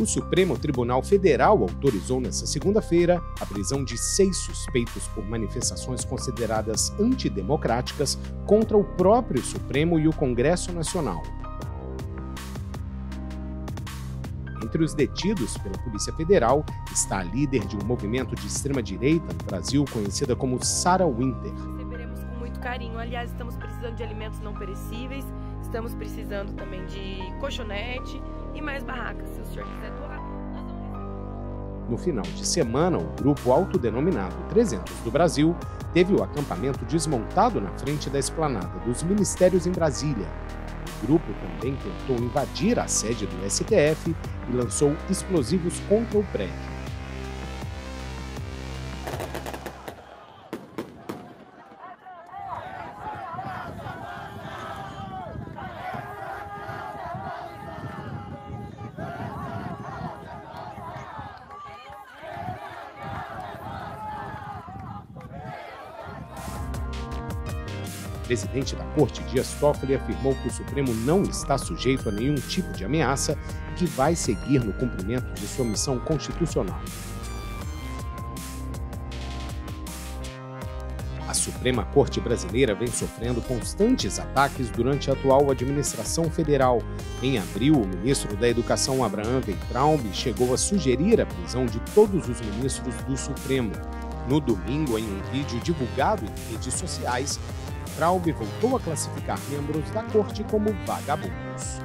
O Supremo Tribunal Federal autorizou nesta segunda-feira a prisão de seis suspeitos por manifestações consideradas antidemocráticas contra o próprio Supremo e o Congresso Nacional. Entre os detidos pela Polícia Federal está a líder de um movimento de extrema-direita no Brasil, conhecida como Sarah Winter. Receberemos com muito carinho. Aliás, estamos precisando de alimentos não perecíveis, estamos precisando também de colchonete e mais barracas. Se o senhor quiser doar, nós vamos No final de semana, o grupo autodenominado 300 do Brasil teve o acampamento desmontado na frente da esplanada dos ministérios em Brasília. O grupo também tentou invadir a sede do STF e lançou explosivos contra o prédio. Presidente da corte, Dias Toffoli, afirmou que o Supremo não está sujeito a nenhum tipo de ameaça e que vai seguir no cumprimento de sua missão constitucional. A Suprema Corte Brasileira vem sofrendo constantes ataques durante a atual administração federal. Em abril, o ministro da Educação, Abraham Weintraub, chegou a sugerir a prisão de todos os ministros do Supremo. No domingo, em um vídeo divulgado em redes sociais, Traub voltou a classificar membros da corte como vagabundos.